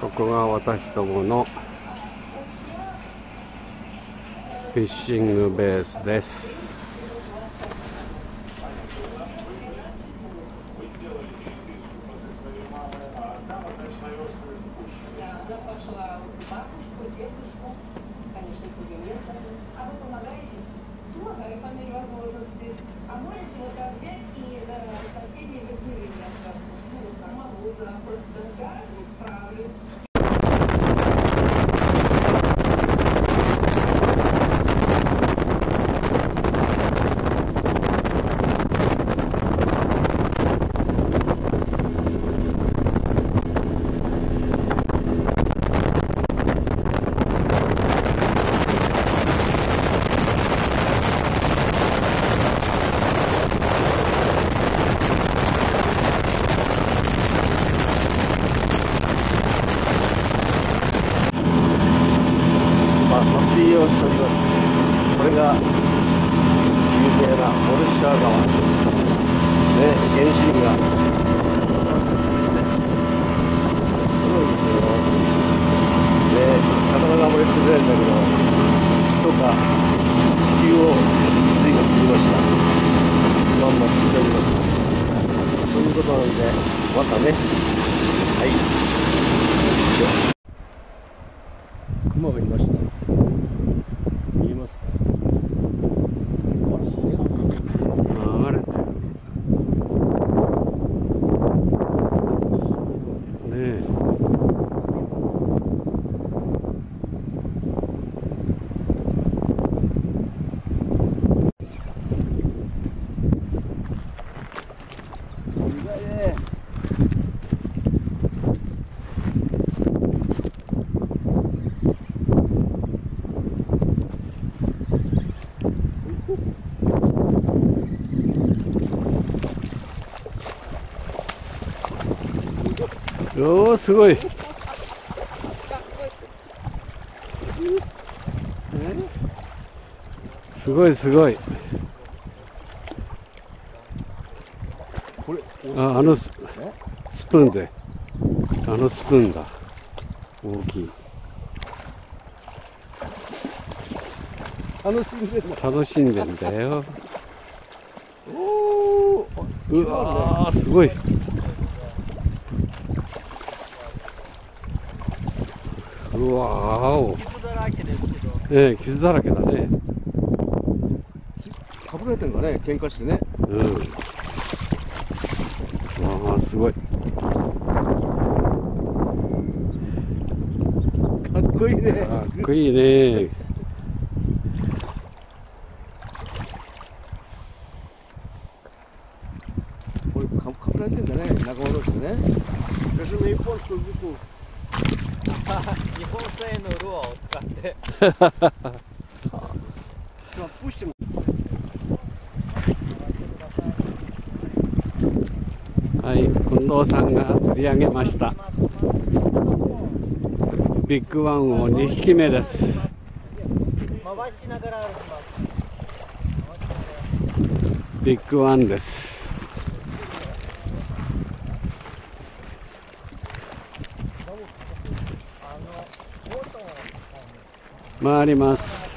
ここが私どものフィッシングベースですまあ撮影をしておりますこれが有名なモルシャー川ね原始林がすごいですよね魚があまり釣れないんだけど人が地球を随分釣りましたまんま釣っておりますそういうことなんでまたねはい熊がいました見えますか流れてるねえ意外ねおおすごい。すごいすごい。これああのススプーンで。あのスプーンだ。大きい。楽しんでるの楽しんでんだよ。おー。うわーすごいうわーお。傷だらけですけど、ええ傷だらけだね。かぶられてんだね喧嘩してね。うん。わあすごい。かっこいいね。かっこいいね。これかかぶられてんだね仲間同士でね日本製のルアーを使って。はい近藤さんが釣り上げましたビッグワンを2匹目ですビッグワンです回ります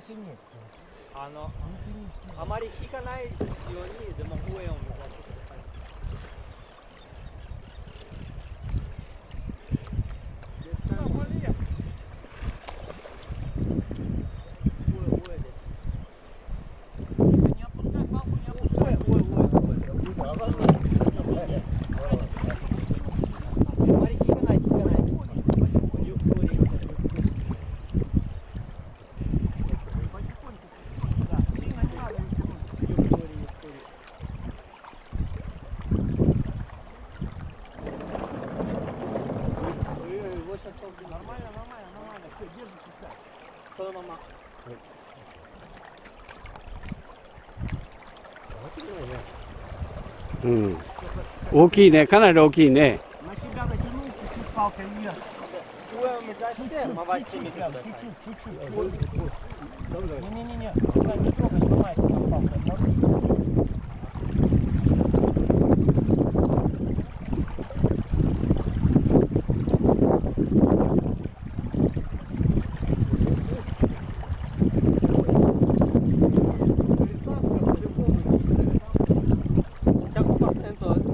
くあのあまり引かないようにでも上を目指す。大きいねかなり大きいね100%。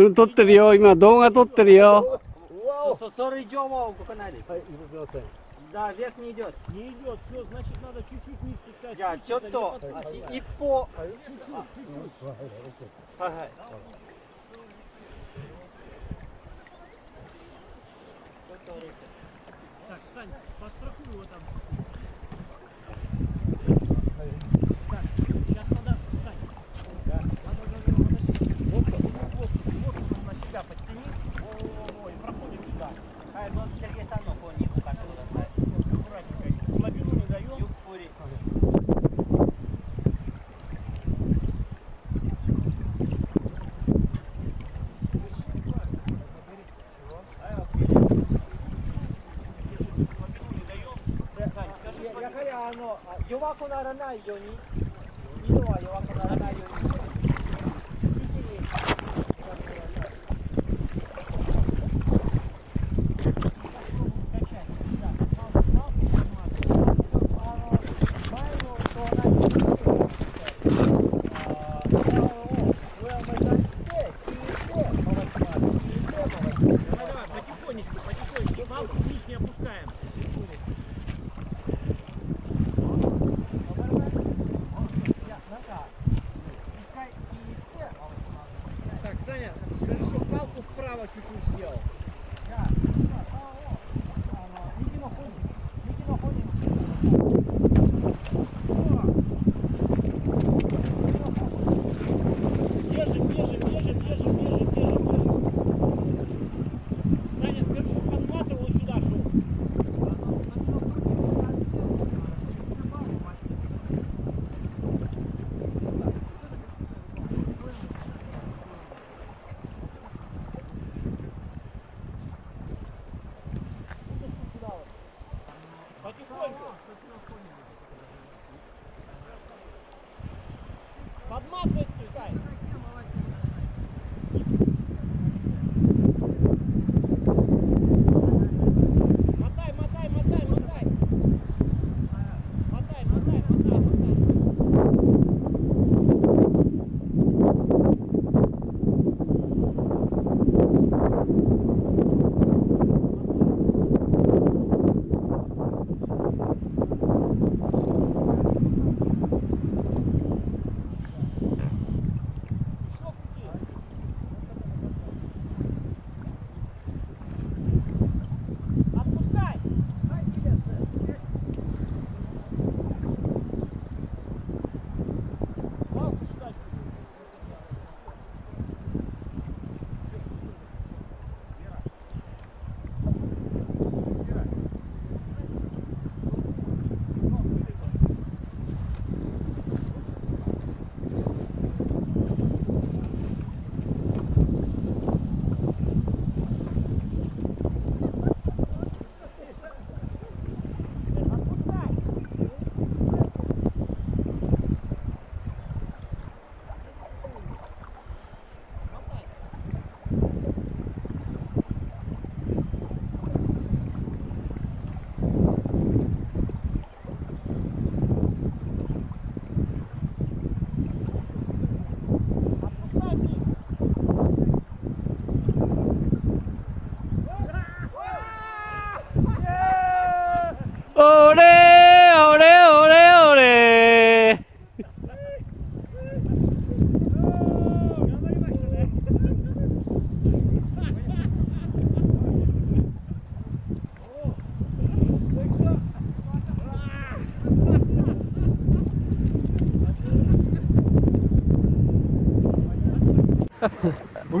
うん撮ってるよ今動画撮ってるようわおそそれ以上も動かないですはい動きません Да, вверх не идет. Не идет, все, значит надо чуть-чуть вниз спускать. じゃあちょっとあい一歩はいはい Так, Сань, пострахуй его там. 弱くならないように、二度は弱くならないように、Саня, скажи, что палку вправо чуть-чуть сделал. Держим,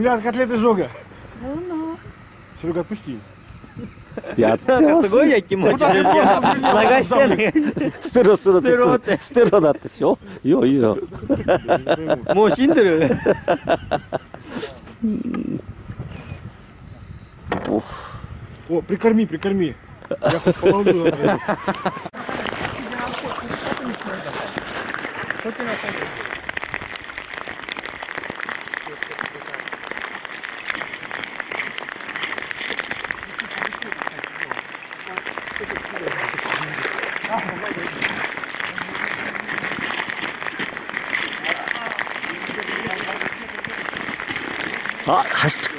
У меня котлеты жога. Серега, отпусти. やってますすごいや気持ち悪い。流してね。ステロステロってステロってステロだってしょいいよいいよもう死んでる。 О, прикорми, прикорми. Я хоть помогу. например. あ走って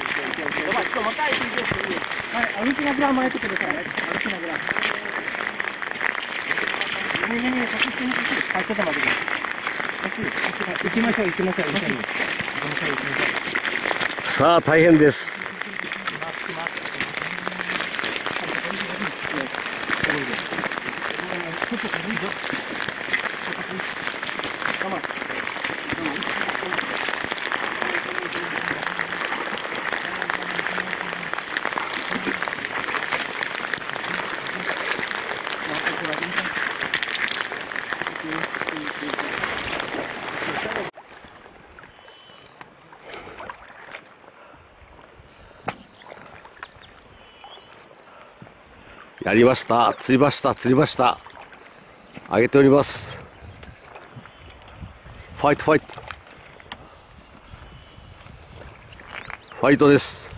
歩きながら巻いてください。歩きながら。ねえねえねえ、隠してね。はい、ちょっと待ってください。行きましょう、行きましょう、行きましょう。さあ大変ですやりました。釣りました。釣りました。上げております。ファイトファイトファイトです。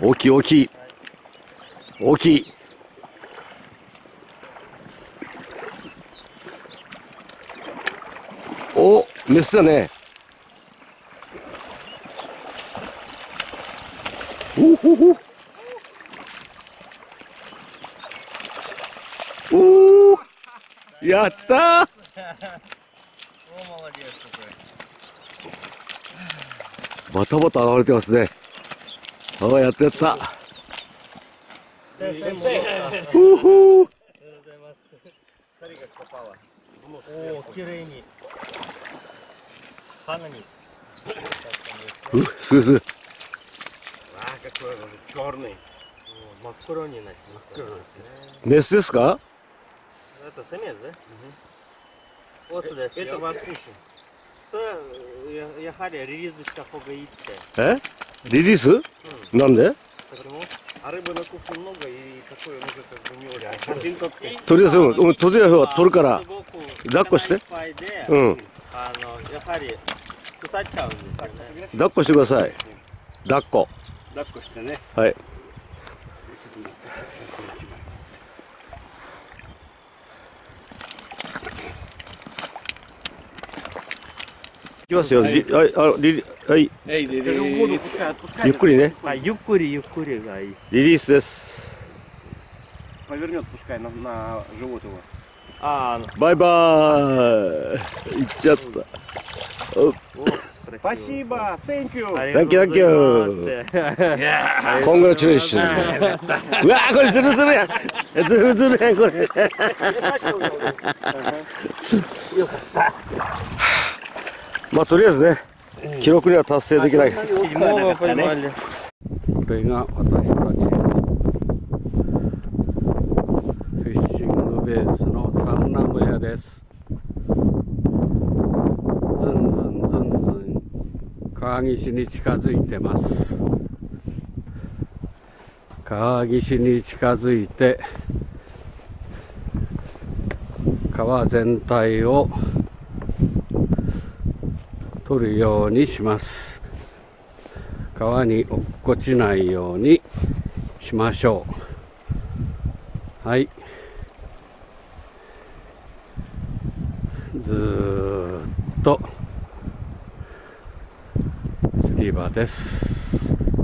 大きい大きい。大きい。おメスだね。おおおやったー。バタバタ現れてますね。ああやったやった。おほー。おお、綺麗に。花に。うすぐすぐ А, какой он черный.真っ黒になっちゃった。メスですか Это самец, да? Угу. Осですよ。Этоワンクッション。それややはりリリースした方がいいって。えリリースなんで Почему? А рыбы на кухне много и такое много как бы не очень. 写真撮って。とりあえずうんうんとりあえず取るからすごく抱っこしてお腹いっぱいで、うんあのやはり腐っちゃうんですよね。抱っこしてください抱っこ 抱っこしてね。はいいきますよ、りはい、あリリはい、Эй, Лилис. ゆっくりね、まあゆっくりゆっくりがいい。リリースです。 Повернет, пускай на, на живот его. ああの。バイバーイ。行っちゃった。 Спасибо, thank you. Thank you, thank you. チュレーショ。うわこれズルズルや。ズルズルや、これ。まあ、とりあえずね、記録には達成できない。これが私たちのフィッシングベースのサ名ナ小屋です。川岸に近づいてます。川岸に近づいて川全体を取るようにします。川に落っこちないようにしましょう。はい。ずっとティーバーです。